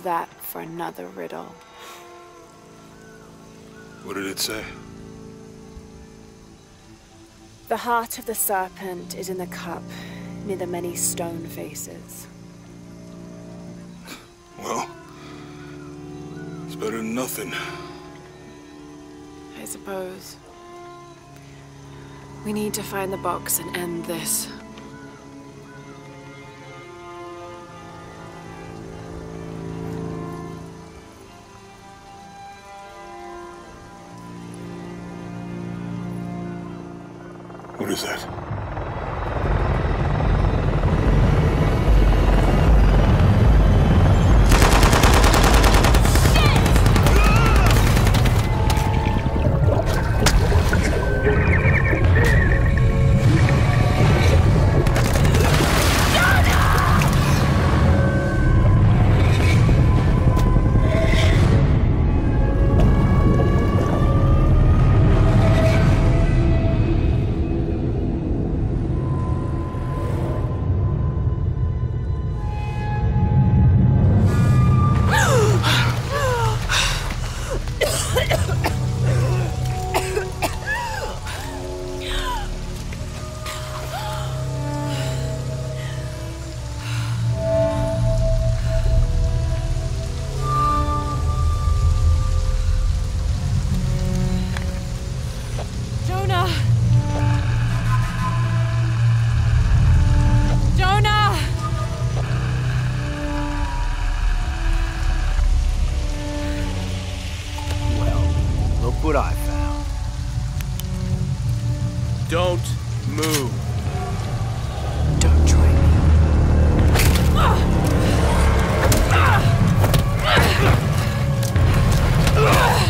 that for another riddle. What did it say? The heart of the serpent is in the cup, near the many stone faces. Well, it's better than nothing. I suppose. We need to find the box and end this. Don't move. Don't try me. Ah! Ah! Ah!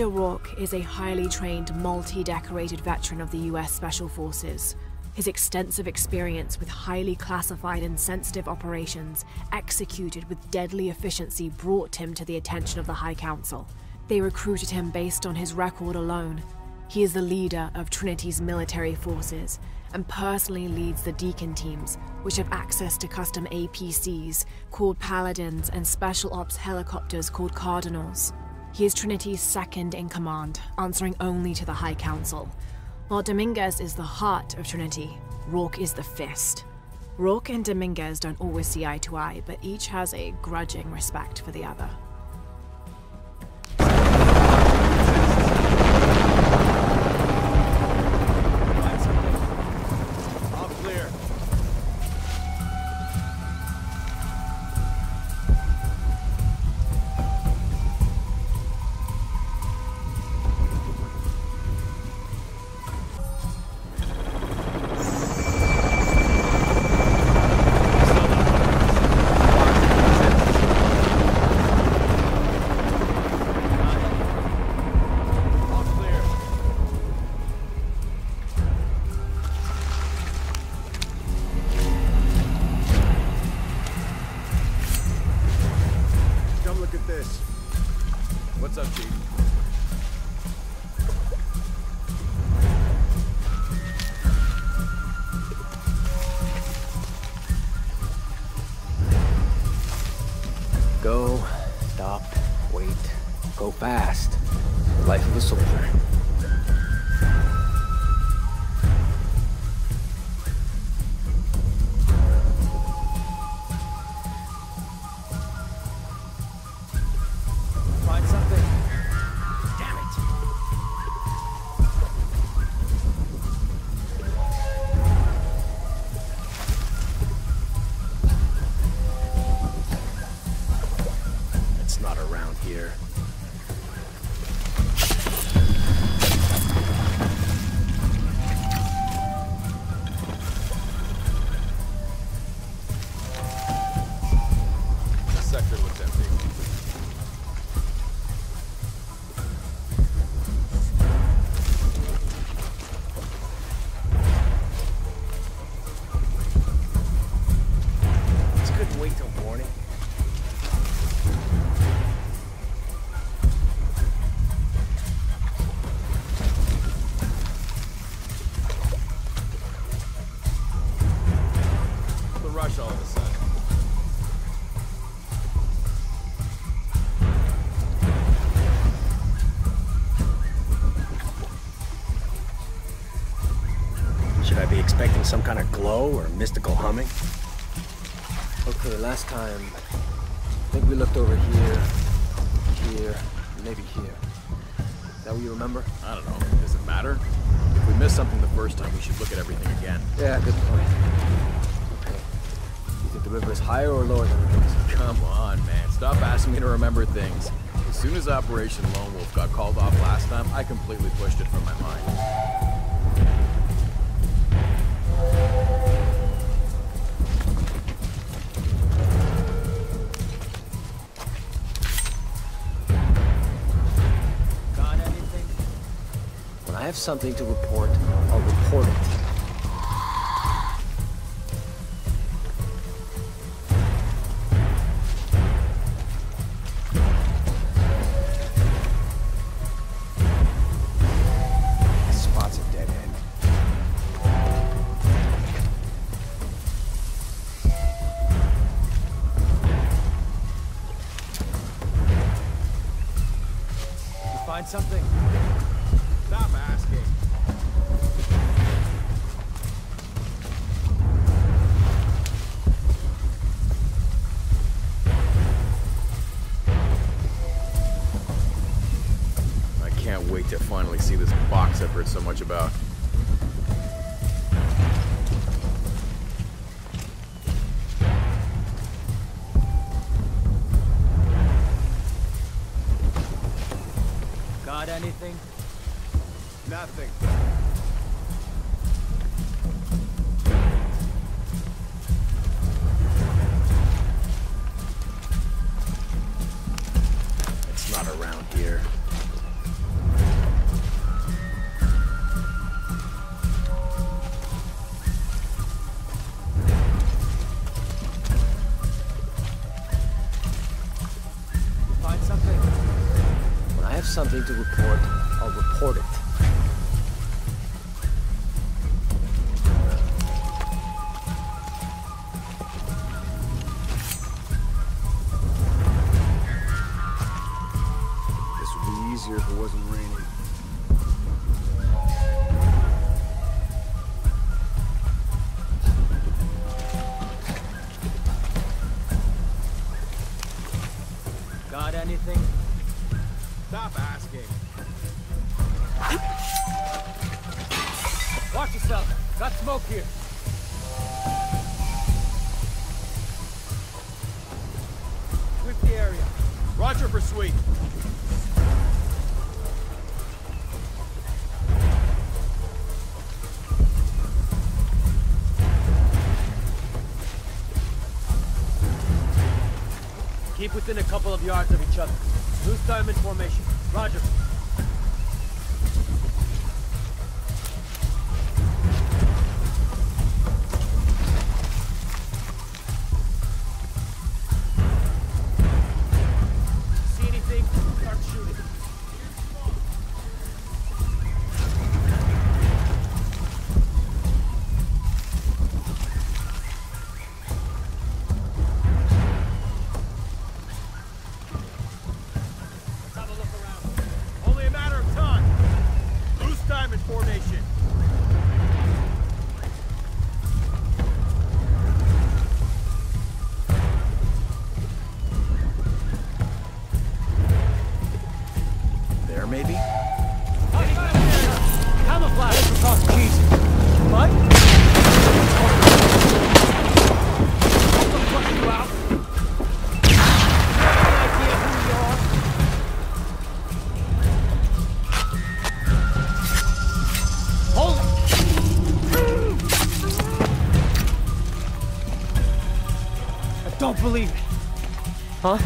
Commander Rourke is a highly trained, multi-decorated veteran of the US Special Forces. His extensive experience with highly classified and sensitive operations executed with deadly efficiency brought him to the attention of the High Council. They recruited him based on his record alone. He is the leader of Trinity's military forces and personally leads the Deacon teams, which have access to custom APCs called Paladins and special ops helicopters called Cardinals. He is Trinity's second in command, answering only to the High Council. While Dominguez is the heart of Trinity, Rourke is the fist. Rourke and Dominguez don't always see eye to eye, but each has a grudging respect for the other. Morning. The rush all of a sudden. Should I be expecting some kind of glow or mystical humming? Last time, I think we looked over here, here, maybe here. Is that what you remember? I don't know. Does it matter? If we missed something the first time, we should look at everything again. Yeah, good point. Okay. You think the river is higher or lower than the hills? Come on, man. Stop asking me to remember things. As soon as Operation Lone Wolf got called off last time, I completely pushed it from my mind. Have something to report, I'll report it. Something? I've heard so much about. Something to report, I'll report it. This would be easier if it wasn't raining. Got anything? Stop asking. Watch yourself. Got smoke here. Sweep the area. Roger for sweep. Keep within a couple of yards of each other. Loose diamond formation. Roger. 啊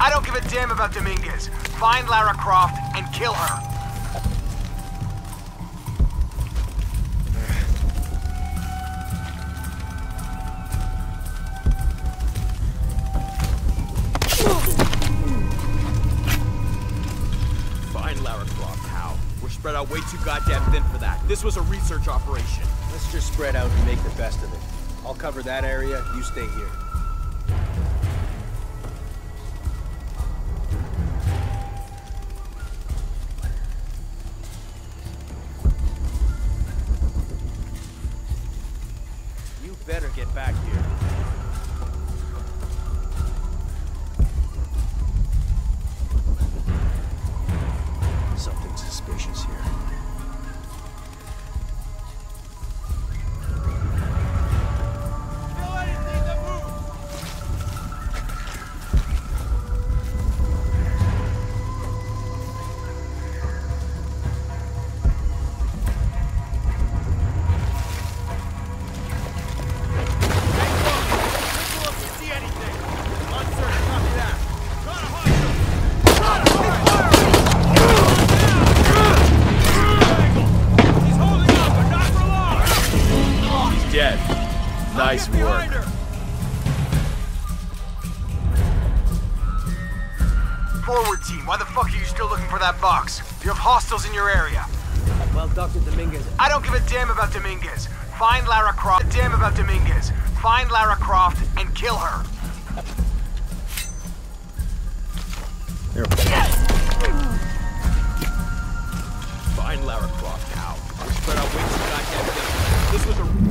I don't give a damn about Dominguez. Find Lara Croft and kill her. Find Lara Croft, how? We're spread out way too goddamn thin for that. This was a research operation. Let's just spread out and make the best of it. I'll cover that area, you stay here. Forward team, why the fuck are you still looking for that box? You have hostiles in your area. well, Dr. Dominguez, I don't give a damn about Dominguez. Find Lara Croft. Damn about Dominguez. Find Lara Croft and kill her. Find Lara Croft, how? We're spread out way too goddamn thin. This was a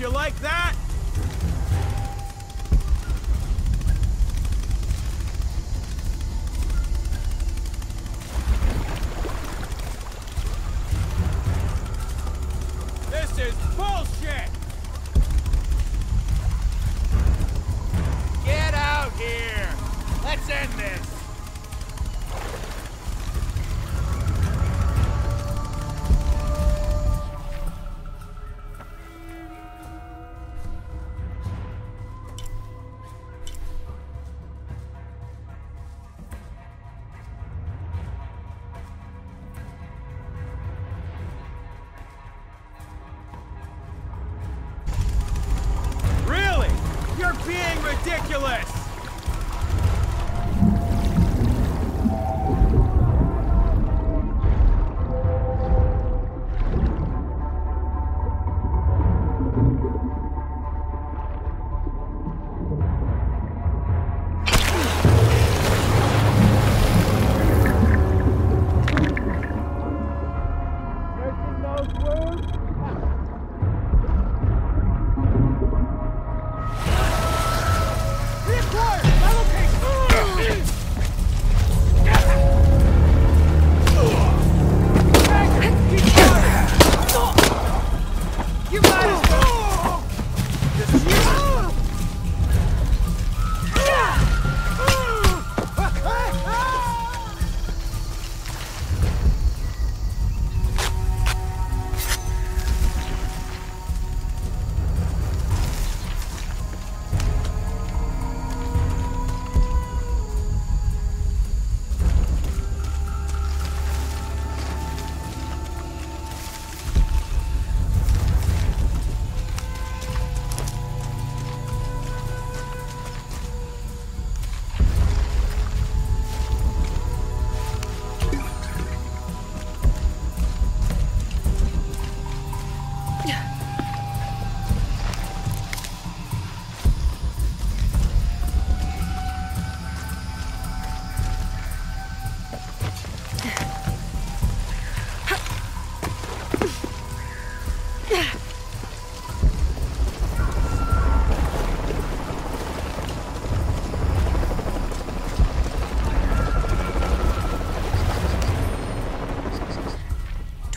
you like that? ridiculous!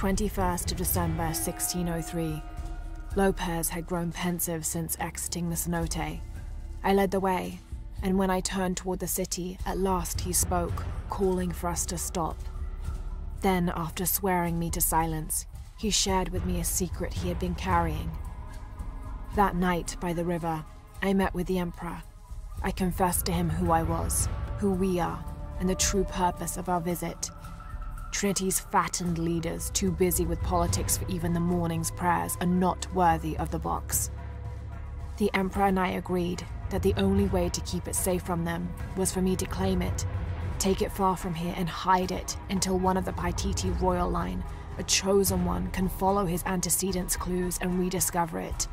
Twenty-first of December, 1603. Lopez had grown pensive since exiting the cenote. I led the way, and when I turned toward the city, at last he spoke, calling for us to stop. Then, after swearing me to silence, he shared with me a secret he had been carrying. That night, by the river, I met with the Emperor. I confessed to him who I was, who we are, and the true purpose of our visit. Trinity's fattened leaders, too busy with politics for even the morning's prayers, are not worthy of the box. The Emperor and I agreed that the only way to keep it safe from them was for me to claim it, take it far from here, and hide it until one of the Paititi royal line, a chosen one, can follow his antecedents' clues and rediscover it.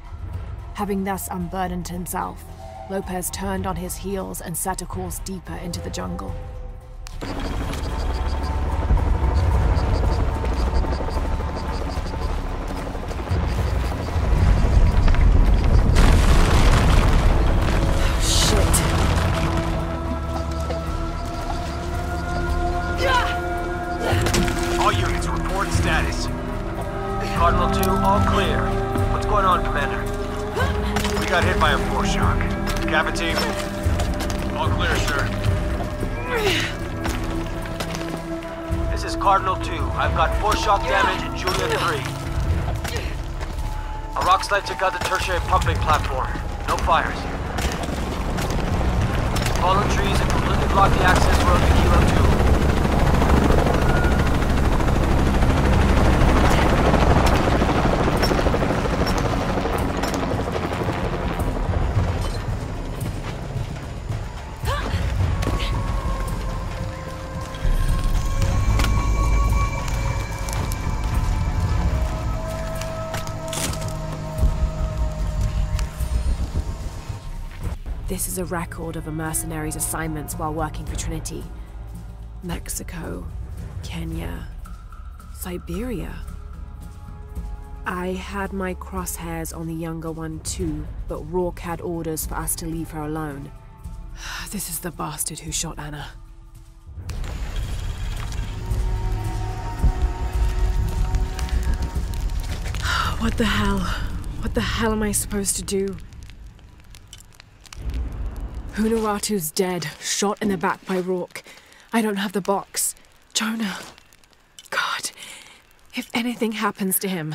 Having thus unburdened himself, Lopez turned on his heels and set a course deeper into the jungle. Slide took out the tertiary pumping platform. No fires. Fallen trees have completely blocked the access road to Kilo 2. This is a record of a mercenary's assignments while working for Trinity. Mexico, Kenya, Siberia. I had my crosshairs on the younger one too, but Rourke had orders for us to leave her alone. This is the bastard who shot Anna. What the hell? What the hell am I supposed to do? Unuratu's dead, shot in the back by Rourke. I don't have the box. Jonah. God. If anything happens to him,